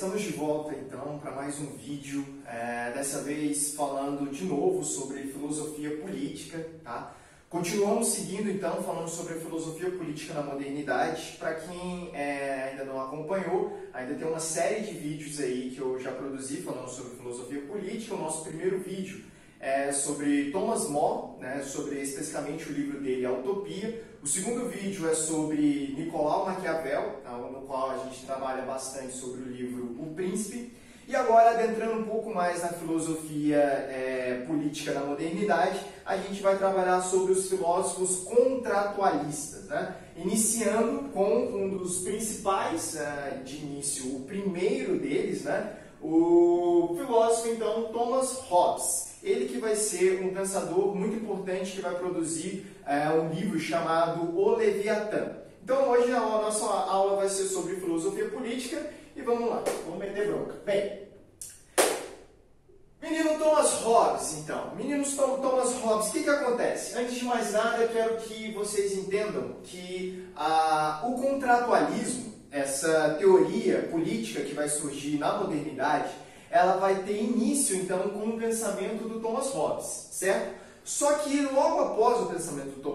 estamos de volta então para mais um vídeo, é, dessa vez falando de novo sobre filosofia política, tá? Continuamos seguindo então falando sobre a filosofia política na modernidade. Para quem é, ainda não acompanhou, ainda tem uma série de vídeos aí que eu já produzi falando sobre filosofia política. O nosso primeiro vídeo é sobre Thomas More, né, sobre especificamente o livro dele, A Utopia. O segundo vídeo é sobre Nicolau Maquiavel, tá, no qual a gente trabalha bastante sobre o livro O Príncipe. E agora, adentrando um pouco mais na filosofia é, política da modernidade, a gente vai trabalhar sobre os filósofos contratualistas, né? iniciando com um dos principais uh, de início, o primeiro deles, né? o filósofo então Thomas Hobbes. Ele que vai ser um pensador muito importante que vai produzir uh, um livro chamado O Leviatã. Então hoje a nossa aula vai ser sobre filosofia política e vamos lá, vamos meter bronca. Bem, menino Thomas Hobbes, então. Meninos Thomas Hobbes, o que, que acontece? Antes de mais nada, quero que vocês entendam que ah, o contratualismo, essa teoria política que vai surgir na modernidade, ela vai ter início, então, com o pensamento do Thomas Hobbes, certo? Só que logo após o pensamento do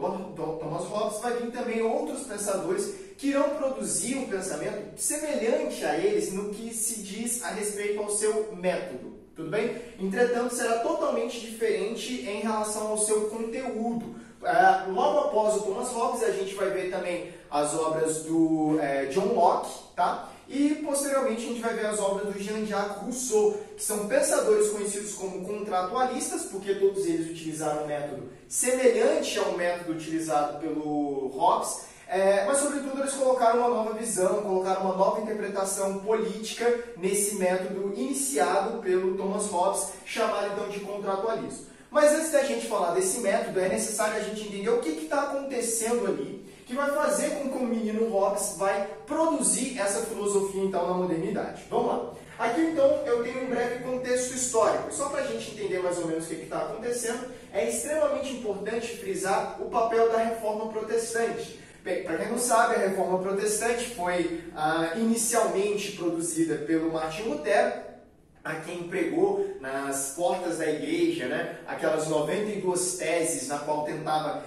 Thomas Hobbes, vai vir também outros pensadores que irão produzir um pensamento semelhante a eles no que se diz a respeito ao seu método. Tudo bem? Entretanto, será totalmente diferente em relação ao seu conteúdo. Uh, logo após o Thomas Hobbes, a gente vai ver também as obras do uh, John Locke, tá? E posteriormente a gente vai ver as obras do Jean-Jacques Rousseau, que são pensadores conhecidos como contratualistas, porque todos eles utilizaram um método semelhante ao método utilizado pelo Hobbes, é, mas sobretudo eles colocaram uma nova visão, colocaram uma nova interpretação política nesse método iniciado pelo Thomas Hobbes, chamado então de contratualismo. Mas antes da gente falar desse método, é necessário a gente entender o que está acontecendo ali que vai fazer com que o menino Hobbes vai produzir essa filosofia então na modernidade. Vamos lá. Aqui então eu tenho um breve contexto histórico. Só para a gente entender mais ou menos o que está acontecendo, é extremamente importante frisar o papel da reforma protestante. Para quem não sabe, a reforma protestante foi ah, inicialmente produzida pelo Martin Lutero, a quem pregou nas portas da igreja, né, aquelas 92 teses na qual tentava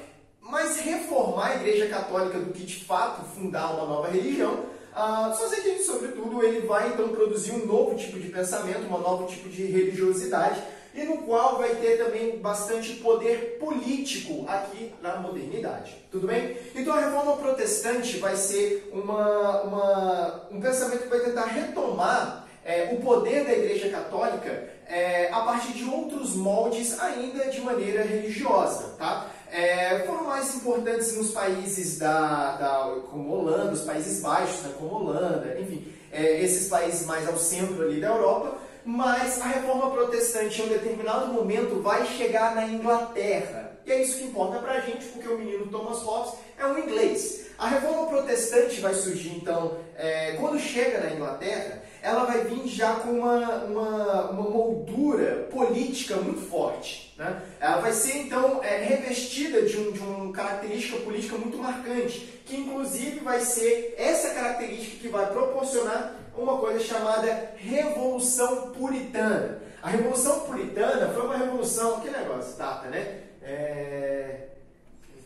mais reformar a Igreja Católica do que de fato fundar uma nova religião. Ah, só que, sobretudo, ele vai então produzir um novo tipo de pensamento, um novo tipo de religiosidade, e no qual vai ter também bastante poder político aqui na modernidade. Tudo bem? Então a reforma protestante vai ser uma, uma um pensamento que vai tentar retomar é, o poder da Igreja Católica é, a partir de outros moldes ainda de maneira religiosa. Tá? É, foram mais importantes nos países da, da, como Holanda, os Países Baixos, né, como Holanda, enfim, é, esses países mais ao centro ali da Europa, mas a reforma protestante em um determinado momento vai chegar na Inglaterra. E é isso que importa pra gente, porque o menino Thomas Hobbes é um inglês. A reforma protestante vai surgir, então, é, quando chega na Inglaterra, ela vai vir já com uma, uma, uma moldura política muito forte. Né? Ela vai ser, então, é, revestida de, um, de uma característica política muito marcante, que inclusive vai ser essa característica que vai proporcionar uma coisa chamada Revolução Puritana. A Revolução Puritana foi uma revolução, que negócio, data, né? É...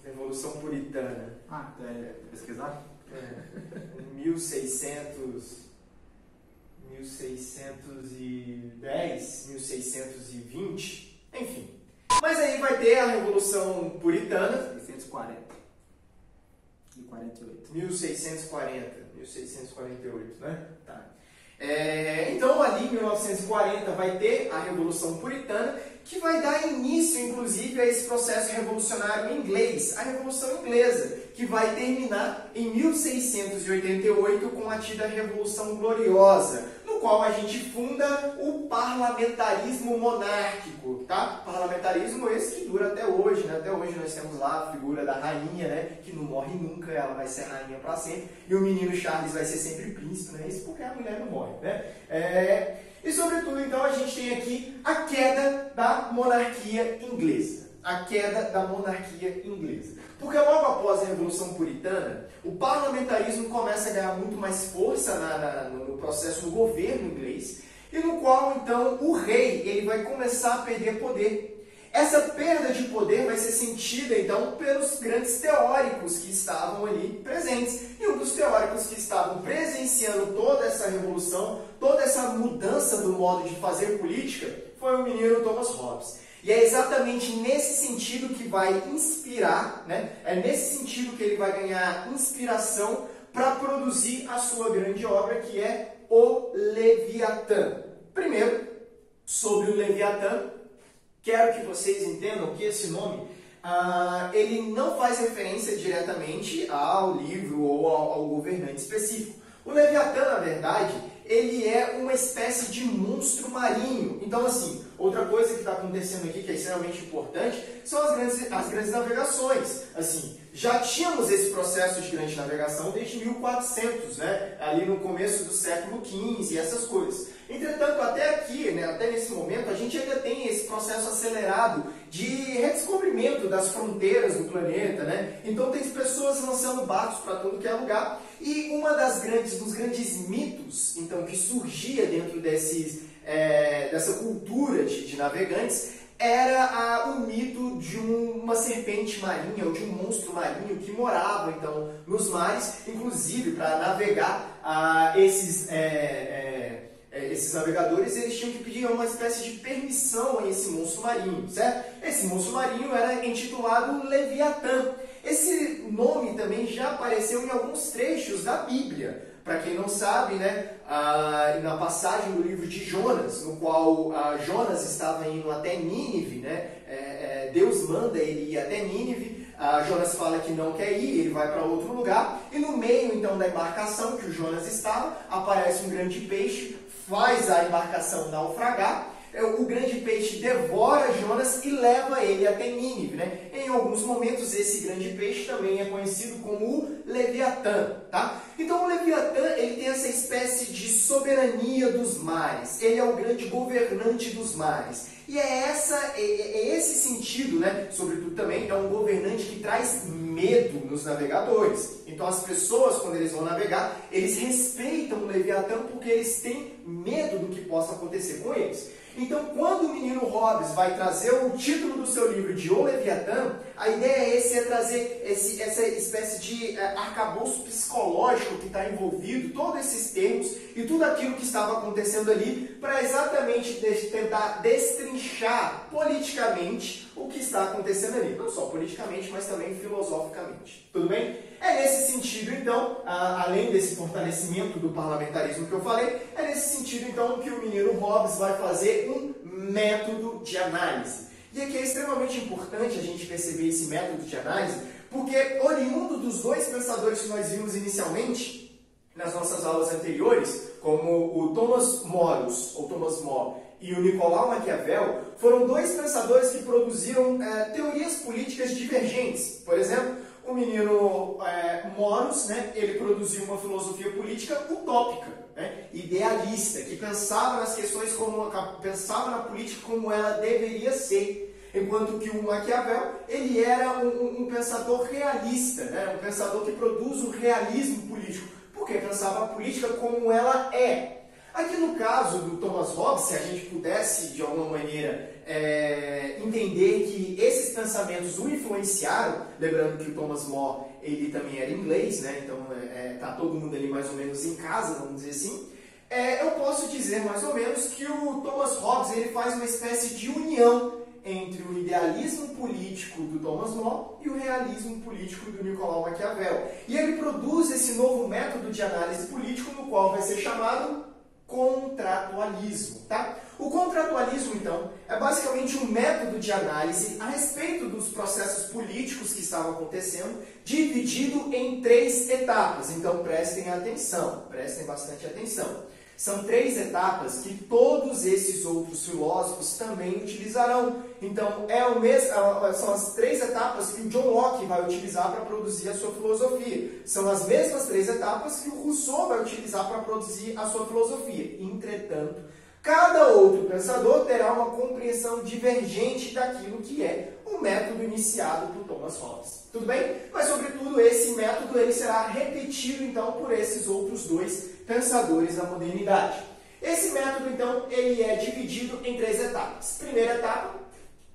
Revolução Puritana. Ah, é, pesquisar? É, 1600... 1610, 1620, enfim. Mas aí vai ter a Revolução Puritana. 640 e 48. 1640, 1648, né? Tá. É, então, ali em 1940, vai ter a Revolução Puritana, que vai dar início, inclusive, a esse processo revolucionário inglês, a Revolução Inglesa, que vai terminar em 1688 com a tida Revolução Gloriosa, qual a gente funda o parlamentarismo monárquico, tá? Parlamentarismo esse que dura até hoje, né? Até hoje nós temos lá a figura da rainha, né? Que não morre nunca, ela vai ser rainha para sempre. E o menino Charles vai ser sempre príncipe, né? Isso porque a mulher não morre, né? É... E sobretudo, então, a gente tem aqui a queda da monarquia inglesa, a queda da monarquia inglesa. Porque logo após a Revolução Puritana, o parlamentarismo começa a ganhar muito mais força na, na, no processo do governo inglês, e no qual então o rei ele vai começar a perder poder. Essa perda de poder vai ser sentida então pelos grandes teóricos que estavam ali presentes. E um dos teóricos que estavam presenciando toda essa revolução, toda essa mudança do modo de fazer política, foi o menino Thomas Hobbes. E é exatamente nesse sentido que vai inspirar, né? é nesse sentido que ele vai ganhar inspiração para produzir a sua grande obra, que é O Leviatã. Primeiro, sobre o Leviatã, quero que vocês entendam que esse nome ah, ele não faz referência diretamente ao livro ou ao, ao governante específico. O Leviatã, na verdade, ele é uma espécie de monstro marinho. Então, assim, outra coisa que está acontecendo aqui que é extremamente importante são as grandes, as grandes navegações. Assim, já tínhamos esse processo de grande navegação desde 1400, né? ali no começo do século XV e essas coisas. Entretanto, até aqui, né, até nesse momento, a gente ainda tem esse processo acelerado de redescobrimento das fronteiras do planeta, né? Então tem pessoas lançando barcos para todo que é lugar. E uma das grandes, dos grandes mitos, então, que surgia dentro desses, é, dessa cultura de, de navegantes era a, o mito de um, uma serpente marinha ou de um monstro marinho que morava então nos mares, inclusive para navegar a, esses é, é, é, esses navegadores eles tinham que pedir uma espécie de permissão a esse monstro marinho, certo? Esse monstro marinho era intitulado Leviatã. Esse nome também já apareceu em alguns trechos da Bíblia. Para quem não sabe, né, ah, na passagem do livro de Jonas, no qual ah, Jonas estava indo até Nínive, né, é, é, Deus manda ele ir até Nínive, ah, Jonas fala que não quer ir, ele vai para outro lugar, e no meio então da embarcação que o Jonas estava, aparece um grande peixe, faz a embarcação naufragar, o grande peixe devora Jonas e leva ele até Nínive. Né? Em alguns momentos, esse grande peixe também é conhecido como o Leviatã. Tá? Então, o Leviatã ele tem essa espécie de soberania dos mares. Ele é o grande governante dos mares. E é, essa, é, é, é esse sentido, né? sobretudo também, é um governante que traz medo nos navegadores. Então as pessoas, quando eles vão navegar, eles respeitam o Leviatã porque eles têm medo do que possa acontecer com eles. Então, quando o menino Hobbes vai trazer o título do seu livro de O Leviatã, a ideia é, esse, é trazer esse, essa espécie de é, arcabouço psicológico que está envolvido, todos esses termos e tudo aquilo que estava acontecendo ali, para exatamente tentar destrinchar politicamente o que está acontecendo ali. Não só politicamente, mas também filosoficamente. Tudo bem? É nesse sentido, então, além desse fortalecimento do parlamentarismo que eu falei, é nesse sentido, então, que o menino Hobbes vai fazer um método de análise. E aqui é extremamente importante a gente perceber esse método de análise, porque oriundo dos dois pensadores que nós vimos inicialmente, nas nossas aulas anteriores, como o Thomas Morus, ou Thomas More, e o Nicolau Maquiavel, foram dois pensadores que produziram é, teorias políticas divergentes. Por exemplo, o menino é, Morus, né, ele produziu uma filosofia política utópica, né, idealista, que pensava nas questões como pensava na política como ela deveria ser enquanto que o Maquiavel ele era um, um, pensador realista, né? um pensador que produz o realismo político, porque pensava a política como ela é. Aqui no caso do Thomas Hobbes, se a gente pudesse de alguma maneira é, entender que esses pensamentos o influenciaram, lembrando que o Thomas More ele também era inglês, né? então é, tá todo mundo ali mais ou menos em casa, vamos dizer assim. É, eu posso dizer mais ou menos que o Thomas Hobbes ele faz uma espécie de união entre o idealismo político do Thomas More e o realismo político do Nicolau Maquiavel. E ele produz esse novo método de análise político, no qual vai ser chamado contratualismo. Tá? O contratualismo, então, é basicamente um método de análise a respeito dos processos políticos que estavam acontecendo, dividido em três etapas. Então, prestem atenção, prestem bastante atenção. São três etapas que todos esses outros filósofos também utilizarão. Então, é o mesmo, é, são as três etapas que o John Locke vai utilizar para produzir a sua filosofia. São as mesmas três etapas que o Rousseau vai utilizar para produzir a sua filosofia. Entretanto, cada outro pensador terá uma compreensão divergente daquilo que é o método iniciado por Thomas Hobbes. Tudo bem? Mas, sobretudo, esse método ele será repetido, então, por esses outros dois pensadores da modernidade. Esse método, então, ele é dividido em três etapas. Primeira etapa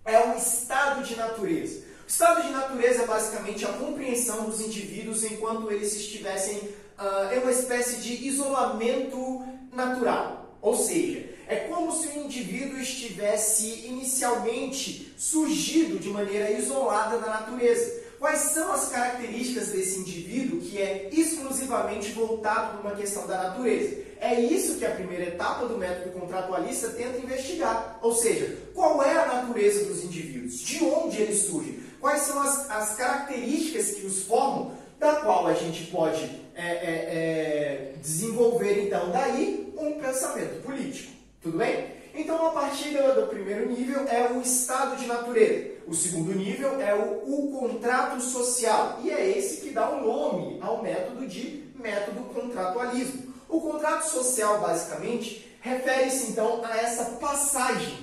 é o estado de natureza. O estado de natureza é basicamente a compreensão dos indivíduos enquanto eles estivessem uh, em uma espécie de isolamento natural. Ou seja, é como se o indivíduo estivesse inicialmente surgido de maneira isolada da natureza. Quais são as características desse indivíduo que é exclusivamente voltado para uma questão da natureza? É isso que a primeira etapa do método contratualista tenta investigar. Ou seja, qual é a natureza dos indivíduos? De onde eles surgem? Quais são as, as características que os formam, da qual a gente pode é, é, é, desenvolver, então, daí um pensamento político. Tudo bem? Então, a partir do primeiro nível é o estado de natureza. O segundo nível é o, o contrato social. E é esse que dá o nome ao método de método contratualismo. O contrato social, basicamente, refere-se então a essa passagem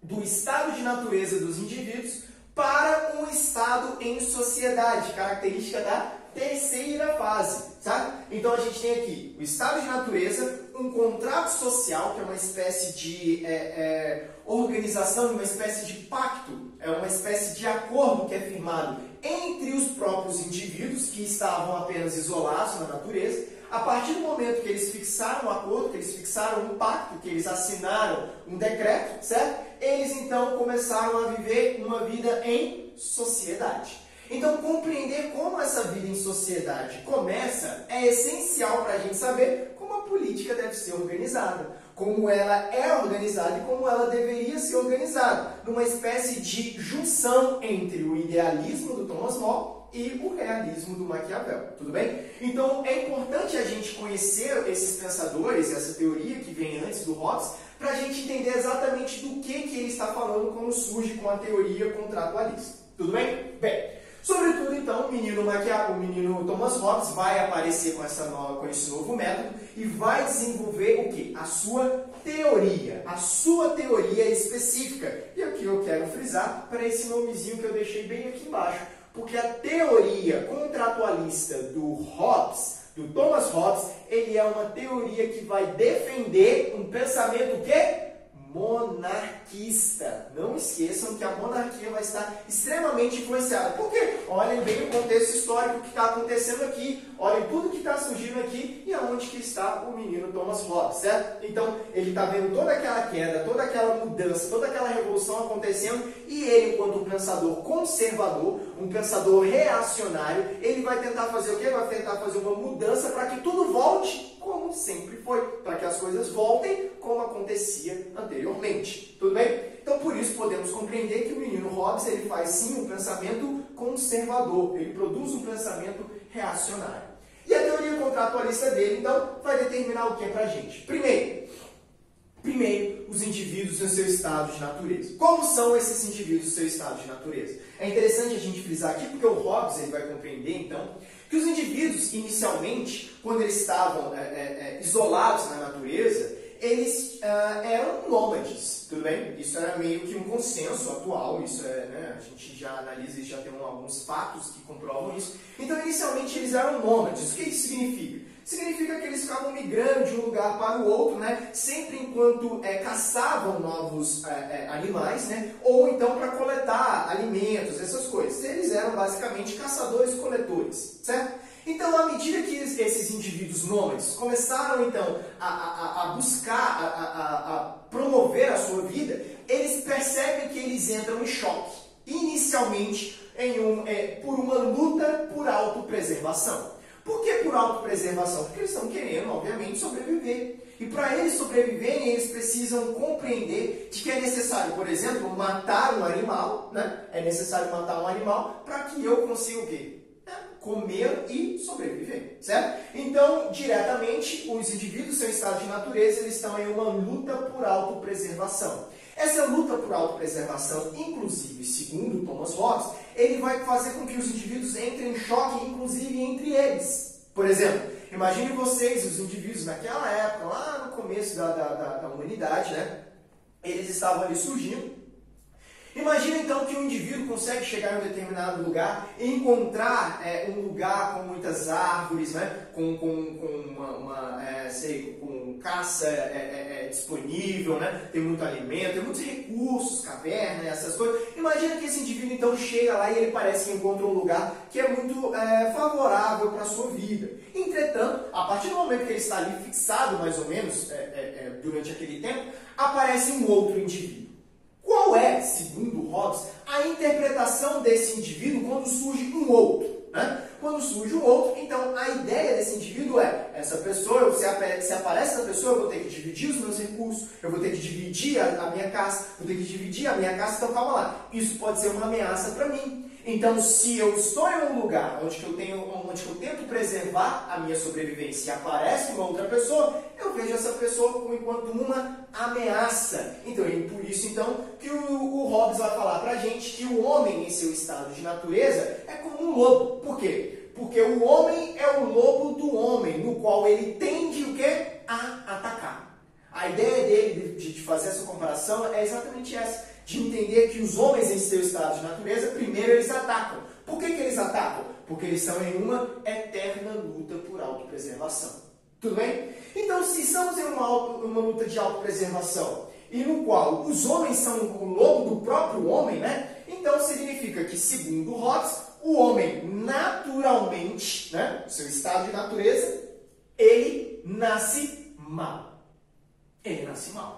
do estado de natureza dos indivíduos para um estado em sociedade, característica da terceira fase, sabe? Então a gente tem aqui o estado de natureza, um contrato social, que é uma espécie de é, é, organização, uma espécie de pacto, é uma espécie de acordo que é firmado entre os próprios indivíduos que estavam apenas isolados na natureza. A partir do momento que eles fixaram um acordo, que eles fixaram um pacto, que eles assinaram um decreto, certo? Eles então começaram a viver uma vida em sociedade. Então, compreender como essa vida em sociedade começa é essencial para a gente saber como a política deve ser organizada, como ela é organizada e como ela deveria ser organizada, numa espécie de junção entre o idealismo do Thomas More e o realismo do Maquiavel, tudo bem? Então é importante a gente conhecer esses pensadores, essa teoria que vem antes do Hobbes, para a gente entender exatamente do que, que ele está falando quando surge com a teoria contratualista, tudo bem? Bem, Sobretudo, então, o menino Maquiavel, o menino Thomas Hobbes vai aparecer com, essa nova, com esse novo método e vai desenvolver o que? A sua teoria, a sua teoria específica. E aqui eu quero frisar para esse nomezinho que eu deixei bem aqui embaixo, porque a teoria contratualista do Hobbes, do Thomas Hobbes, ele é uma teoria que vai defender um pensamento que monarquista. Não esqueçam que a monarquia vai estar extremamente influenciada. Por quê? Olhem bem o contexto histórico que está acontecendo aqui, olhem tudo que está surgindo aqui e aonde que está o menino Thomas Hobbes, certo? Então, ele está vendo toda aquela queda, toda aquela mudança, toda aquela revolução acontecendo e ele, enquanto um pensador conservador, um pensador reacionário, ele vai tentar fazer o quê? Vai tentar fazer uma mudança para que tudo volte como sempre foi, para que as coisas voltem como acontecia anteriormente. Tudo bem? Então, por isso, podemos compreender que o menino Hobbes ele faz sim um pensamento conservador, ele produz um pensamento reacionário. E a teoria contratualista dele, então, vai determinar o que para a gente? Primeiro, Primeiro, os indivíduos no seu estado de natureza. Como são esses indivíduos no seu estado de natureza? É interessante a gente frisar aqui, porque o Hobbes ele vai compreender, então, que os indivíduos, inicialmente, quando eles estavam é, é, é isolados na natureza, eles uh, eram nômades, tudo bem? Isso era meio que um consenso atual, isso é, né, a gente já analisa e já tem alguns fatos que comprovam isso. Então, inicialmente, eles eram nômades. O que isso significa? significa que eles ficavam migrando de um lugar para o outro, né? sempre enquanto é, caçavam novos é, é, animais, né? ou então para coletar alimentos, essas coisas. Eles eram basicamente caçadores-coletores, certo? Então, à medida que esses indivíduos nômades começaram então a, a, a buscar, a, a, promover a sua vida, eles percebem que eles entram em choque, inicialmente um, é, por uma luta por autopreservação. Por que por autopreservação? Porque eles estão querendo, obviamente, sobreviver. E para eles sobreviverem, eles precisam compreender de que é necessário, por exemplo, matar um animal, né? É necessário matar um animal para que eu consiga o quê? Comer e sobreviver, certo? Então, diretamente, os indivíduos, seu estado de natureza, eles estão em uma luta por autopreservação. Essa luta por autopreservação, inclusive, segundo Thomas Hobbes, ele vai fazer com que os indivíduos entrem em choque, inclusive entre eles. Por exemplo, imagine vocês, os indivíduos naquela época, lá no começo da, da, da, da humanidade, né? Eles estavam ali surgindo Imagina então que um indivíduo consegue chegar em um determinado lugar e encontrar é, um lugar com muitas árvores, né? com, com, com uma, uma é, sei, com caça é, é, é disponível, né? tem muito alimento, tem muitos recursos, caverna, essas coisas. Imagina que esse indivíduo então chega lá e ele parece que encontra um lugar que é muito é, favorável para a sua vida. Entretanto, a partir do momento que ele está ali fixado, mais ou menos, durante aquele tempo, aparece um outro indivíduo. Qual é, segundo Hobbes, a interpretação desse indivíduo quando surge um outro? Né? Quando surge um outro, então a ideia desse indivíduo é: essa pessoa, se, aparece essa pessoa, eu vou ter que dividir os meus recursos, eu vou ter que dividir a, a minha casa, vou ter que dividir a minha casa, então calma lá. Isso pode ser uma ameaça para mim. Então, se eu estou em um lugar onde eu, tenho, onde eu tento preservar a minha sobrevivência e aparece uma outra pessoa, eu vejo essa pessoa enquanto uma ameaça. Então, é por isso então que o, o Hobbes vai falar para a gente que o homem em seu estado de natureza é como um lobo. Por quê? Porque o homem é o lobo do homem, no qual ele tende o quê? A atacar. A ideia dele de, de fazer essa comparação é exatamente essa de entender que os homens em seu estado de natureza, primeiro eles atacam. Por que, que eles atacam? Porque eles são em uma eterna luta por autopreservação. Tudo bem? Então, se estamos em uma, auto, uma luta de autopreservação e no qual os homens são o lobo do próprio homem, né? Então significa que, segundo Hobbes, o homem naturalmente, né, seu estado de natureza, ele nasce mal. Ele nasce mal.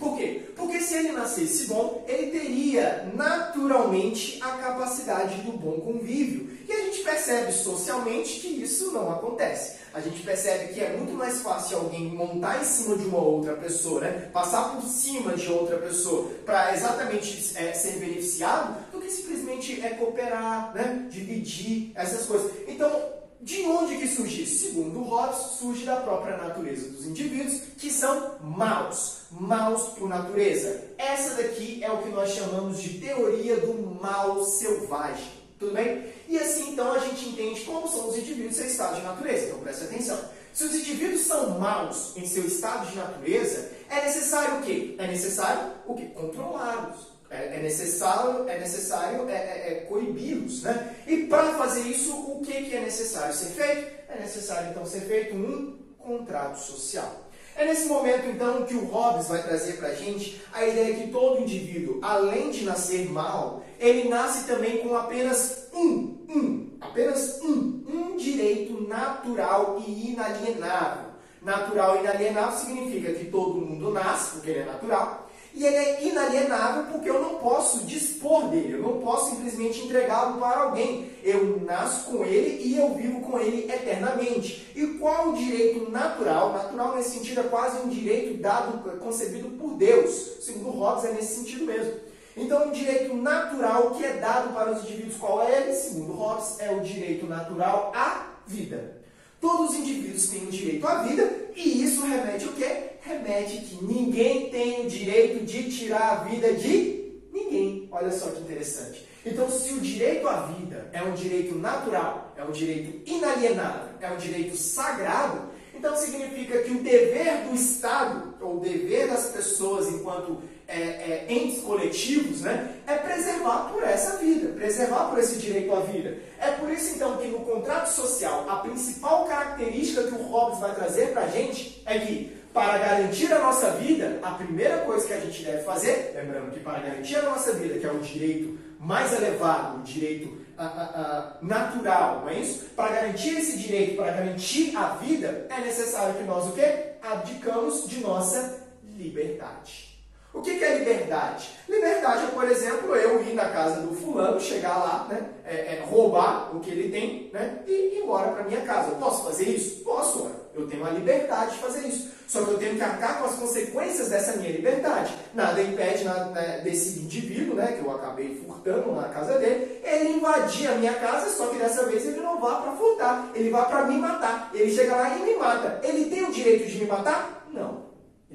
Por quê? Porque se ele nascesse bom, ele teria naturalmente a capacidade do bom convívio. E a gente percebe socialmente que isso não acontece. A gente percebe que é muito mais fácil alguém montar em cima de uma outra pessoa, né? passar por cima de outra pessoa para exatamente é, ser beneficiado, do que simplesmente é cooperar, né? dividir essas coisas. Então, de onde que surge? Segundo Hobbes, surge da própria natureza dos indivíduos, que são maus, maus por natureza. Essa daqui é o que nós chamamos de teoria do mal selvagem. Tudo bem? E assim, então, a gente entende como são os indivíduos em seu estado de natureza. Então, preste atenção. Se os indivíduos são maus em seu estado de natureza, é necessário o quê? É necessário o quê? Controlá-los. É, é, necessário, é necessário é, é, é coibi-los. Né? E para fazer isso, o que, que é necessário ser feito? É necessário, então, ser feito um contrato social. É nesse momento, então, que o Hobbes vai trazer para a gente a ideia que todo indivíduo, além de nascer mal, ele nasce também com apenas um, um, apenas um, um direito natural e inalienável. Natural e inalienável significa que todo mundo nasce, porque ele é natural, e ele é inalienável porque eu não posso dispor dele, eu não posso simplesmente entregá-lo para alguém. Eu nasço com ele e eu vivo com ele eternamente. E qual o direito natural? Natural nesse sentido é quase um direito dado, concebido por Deus. Segundo Hobbes é nesse sentido mesmo. Então, um direito natural que é dado para os indivíduos, qual é ele? Segundo Hobbes, é o direito natural à vida. Todos os indivíduos têm o direito à vida e isso remete o quê? Remete que ninguém tem o direito de tirar a vida de ninguém. Olha só que interessante. Então, se o direito à vida é um direito natural, é um direito inalienável, é um direito sagrado, então significa que o dever do Estado, ou o dever das pessoas enquanto é, é, entes coletivos, né, é preservar por essa vida, preservar por esse direito à vida. É por isso então que no contrato social a principal característica que o Hobbes vai trazer para a gente é que para garantir a nossa vida, a primeira coisa que a gente deve fazer, lembrando que para garantir a nossa vida, que é o direito mais elevado, o direito a, a, a, natural, não é isso? Para garantir esse direito, para garantir a vida, é necessário que nós o quê? Abdicamos de nossa liberdade. O que, é liberdade? Liberdade é, por exemplo, eu ir na casa do fulano, chegar lá, né, é, é, roubar o que ele tem né, e ir embora para minha casa. Eu posso fazer isso? Posso, eu tenho a liberdade de fazer isso. Só que eu tenho que arcar com as consequências dessa minha liberdade. Nada impede né, desse indivíduo, né, que eu acabei furtando na casa dele, ele invadir a minha casa, só que dessa vez ele não vá para furtar, ele vá para me matar. Ele chega lá e me mata. Ele tem o direito de me matar?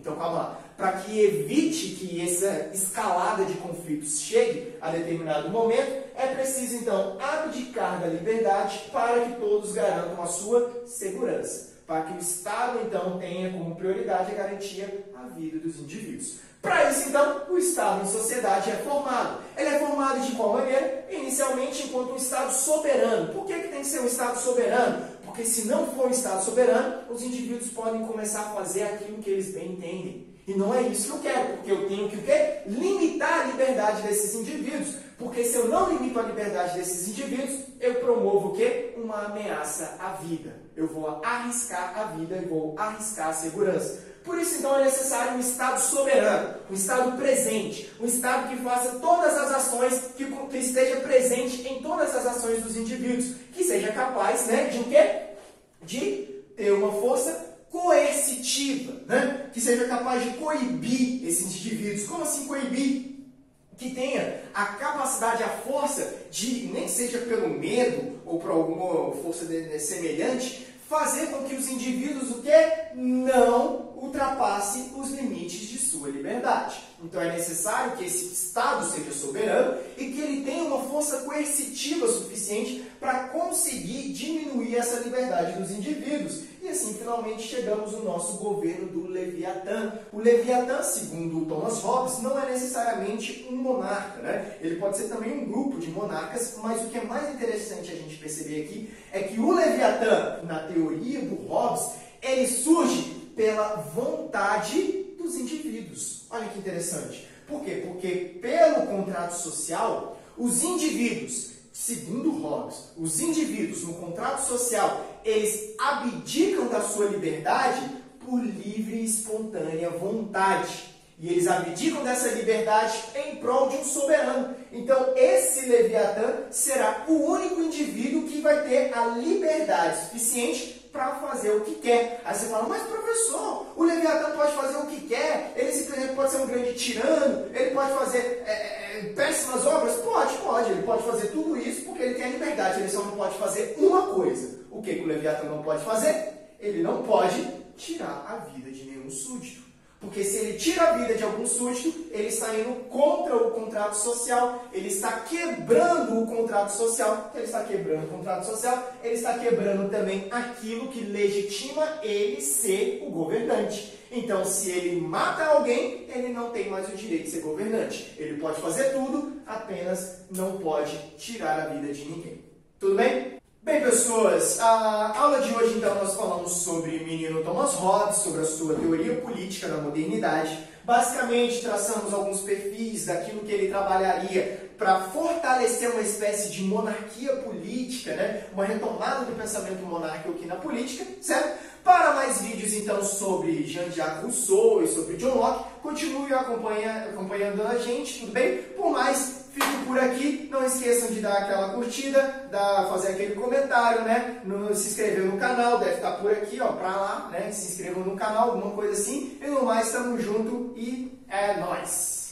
Então calma lá para que evite que essa escalada de conflitos chegue a determinado momento, é preciso então abdicar da liberdade para que todos garantam a sua segurança, para que o Estado então tenha como prioridade a garantia a vida dos indivíduos. Para isso, então, o Estado em sociedade é formado. Ele é formado de qual maneira? Inicialmente, enquanto um Estado soberano. Por que, que tem que ser um Estado soberano? Porque se não for um Estado soberano, os indivíduos podem começar a fazer aquilo que eles bem entendem. E não é isso que eu quero, porque eu tenho que o quê? Limitar a liberdade desses indivíduos. Porque se eu não limito a liberdade desses indivíduos, eu promovo o quê? Uma ameaça à vida. Eu vou arriscar a vida e vou arriscar a segurança. Por isso, então, é necessário um Estado soberano, um Estado presente, um Estado que faça todas as ações, que, que esteja presente em todas as ações dos indivíduos, que seja capaz né, de o quê? De ter uma força coercitiva, né? que seja capaz de coibir esses indivíduos. Como assim coibir? Que tenha a capacidade, a força de, nem seja pelo medo ou por alguma força semelhante, fazer com que os indivíduos o quê? Não ultrapassem os limites de sua liberdade. Então é necessário que esse Estado seja soberano e que ele tenha uma força coercitiva suficiente para conseguir diminuir essa liberdade dos indivíduos. E assim, finalmente, chegamos no nosso governo do Leviatã. O Leviatã, segundo Thomas Hobbes, não é necessariamente um monarca, né? Ele pode ser também um grupo de monarcas, mas o que é mais interessante a gente perceber aqui é que o Leviatã, na teoria do Hobbes, ele surge pela vontade dos indivíduos. Olha que interessante. Por quê? Porque pelo contrato social, os indivíduos, segundo Hobbes, os indivíduos no contrato social, eles abdicam da sua liberdade por livre e espontânea vontade. E eles abdicam dessa liberdade em prol de um soberano. Então, esse Leviatã será o único indivíduo que vai ter a liberdade suficiente para fazer o que quer. Aí você fala, mas professor, o Leviatã pode fazer o que quer, ele simplesmente pode ser um grande tirano, ele pode fazer é, é, é, péssimas obras? Pode, pode, ele pode fazer tudo isso porque ele tem a liberdade, ele só não pode fazer uma coisa. O que, que o Leviatã não pode fazer? Ele não pode tirar a vida de nenhum súdito. Porque se ele tira a vida de algum súdito, ele está indo contra o contrato social, ele está quebrando o contrato social. Ele está quebrando o contrato social, ele está quebrando também aquilo que legitima ele ser o governante. Então, se ele mata alguém, ele não tem mais o direito de ser governante. Ele pode fazer tudo, apenas não pode tirar a vida de ninguém. Tudo bem? Bem, pessoas, a aula de hoje, então, nós falamos sobre o menino Thomas Hobbes, sobre a sua teoria política da modernidade. Basicamente, traçamos alguns perfis daquilo que ele trabalharia para fortalecer uma espécie de monarquia política, né? uma retomada do pensamento monárquico aqui na política, certo? Para mais vídeos, então, sobre Jean-Jacques Rousseau e sobre John Locke, continue acompanha, acompanhando a gente, tudo bem? Por mais Fico por aqui. Não esqueçam de dar aquela curtida, dar, fazer aquele comentário, né? No, se inscrever no canal, deve estar por aqui, ó, pra lá, né? Se inscrevam no canal, alguma coisa assim. E no mais, tamo junto e é nóis!